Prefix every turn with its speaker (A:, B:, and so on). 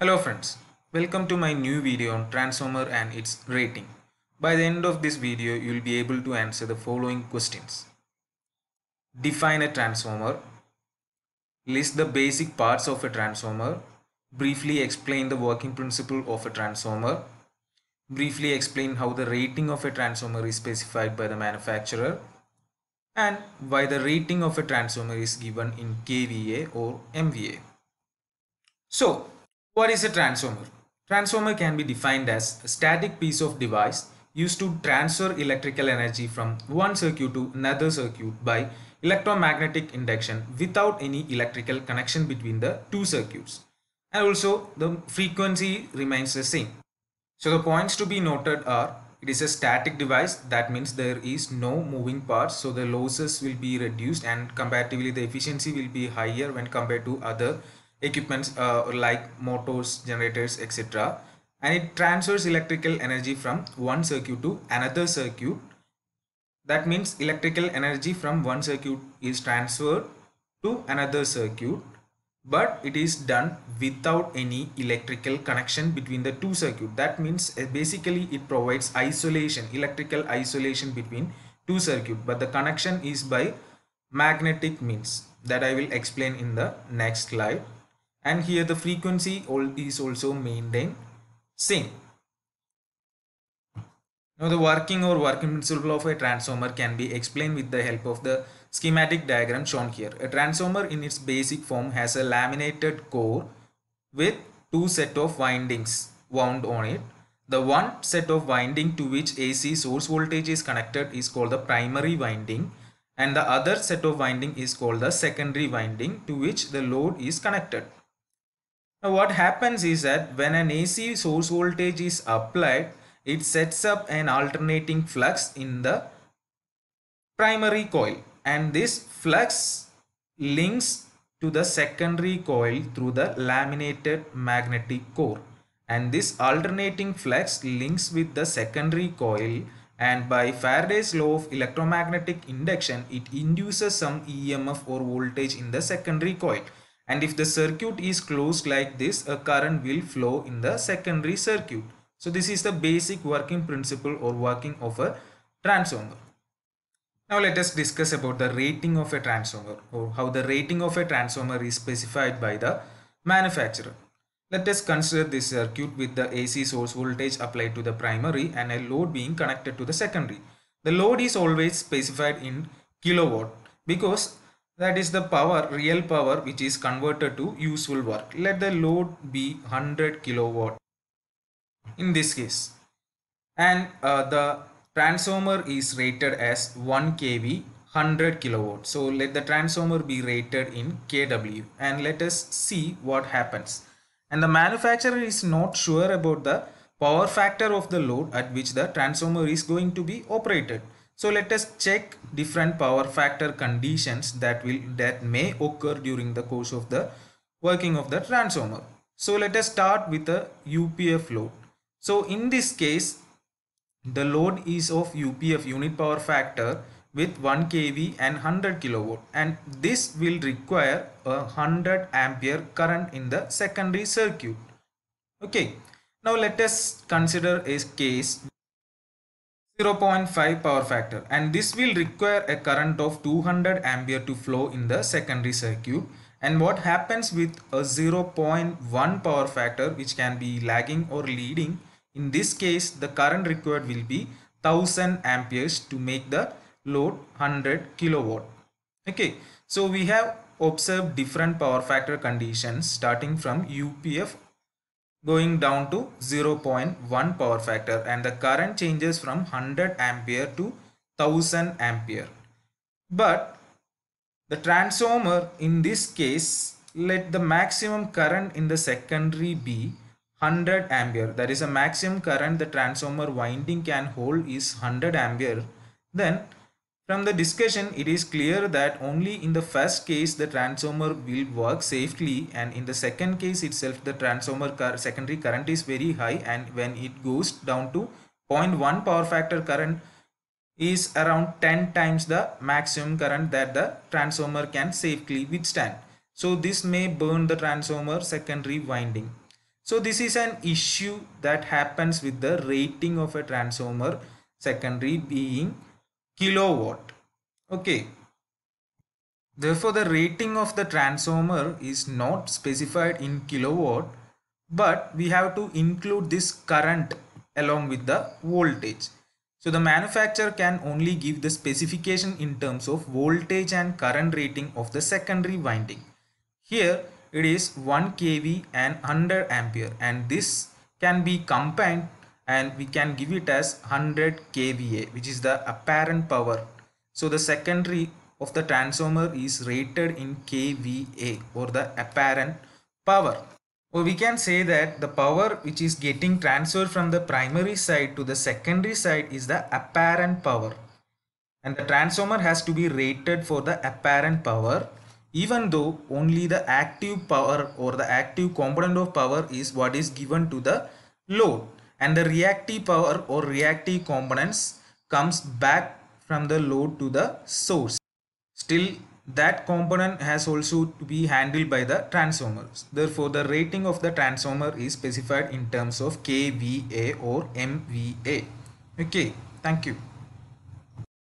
A: Hello friends, welcome to my new video on transformer and its rating. By the end of this video, you will be able to answer the following questions. Define a transformer, list the basic parts of a transformer, briefly explain the working principle of a transformer, briefly explain how the rating of a transformer is specified by the manufacturer, and why the rating of a transformer is given in kVA or MVA. So, what is a transformer? Transformer can be defined as a static piece of device used to transfer electrical energy from one circuit to another circuit by electromagnetic induction without any electrical connection between the two circuits. And also the frequency remains the same. So the points to be noted are it is a static device that means there is no moving parts so the losses will be reduced and comparatively the efficiency will be higher when compared to other equipments uh, like motors generators etc and it transfers electrical energy from one circuit to another circuit. That means electrical energy from one circuit is transferred to another circuit but it is done without any electrical connection between the two circuits that means uh, basically it provides isolation electrical isolation between two circuits but the connection is by magnetic means. That i will explain in the next slide and here the frequency is also maintained same now the working or working principle of a transformer can be explained with the help of the schematic diagram shown here. A transformer in its basic form has a laminated core with two set of windings wound on it. The one set of winding to which AC source voltage is connected is called the primary winding and the other set of winding is called the secondary winding to which the load is connected. Now what happens is that when an AC source voltage is applied, it sets up an alternating flux in the primary coil. And this flux links to the secondary coil through the laminated magnetic core. And this alternating flux links with the secondary coil. And by Faraday's law of electromagnetic induction it induces some EMF or voltage in the secondary coil and if the circuit is closed like this a current will flow in the secondary circuit. So this is the basic working principle or working of a transformer. Now let us discuss about the rating of a transformer or how the rating of a transformer is specified by the manufacturer. Let us consider this circuit with the AC source voltage applied to the primary and a load being connected to the secondary. The load is always specified in kilowatt because that is the power real power which is converted to useful work. Let the load be 100 kilowatt in this case. And uh, the transformer is rated as 1 kV 100 kilowatt. So let the transformer be rated in kW. And let us see what happens. And the manufacturer is not sure about the power factor of the load at which the transformer is going to be operated so let us check different power factor conditions that will that may occur during the course of the working of the transformer. So let us start with the UPF load. So in this case the load is of UPF unit power factor with 1 kV and 100 kilowatt and this will require a 100 ampere current in the secondary circuit. Okay. Now let us consider a case 0.5 power factor. And this will require a current of 200 ampere to flow in the secondary circuit. And what happens with a 0.1 power factor which can be lagging or leading in this case the current required will be 1000 amperes to make the load 100 kilowatt. Okay so we have observed different power factor conditions starting from UPF going down to 0.1 power factor and the current changes from 100 ampere to 1000 ampere. But the transformer in this case let the maximum current in the secondary be 100 ampere. That is a maximum current the transformer winding can hold is 100 ampere. Then from the discussion, it is clear that only in the first case the transformer will work safely and in the second case itself the transformer secondary current is very high and when it goes down to 0.1 power factor current is around 10 times the maximum current that the transformer can safely withstand. So this may burn the transformer secondary winding. So this is an issue that happens with the rating of a transformer secondary being kilowatt. Okay. Therefore the rating of the transformer is not specified in kilowatt but we have to include this current along with the voltage. So the manufacturer can only give the specification in terms of voltage and current rating of the secondary winding. Here it is 1 kV and 100 ampere and this can be combined and we can give it as 100 kVA which is the apparent power. So the secondary of the transformer is rated in kVA or the apparent power. Or we can say that the power which is getting transferred from the primary side to the secondary side is the apparent power. And the transformer has to be rated for the apparent power even though only the active power or the active component of power is what is given to the load and the reactive power or reactive components comes back from the load to the source. Still that component has also to be handled by the transformers. Therefore, the rating of the transformer is specified in terms of kVA or MVA. Okay, thank you.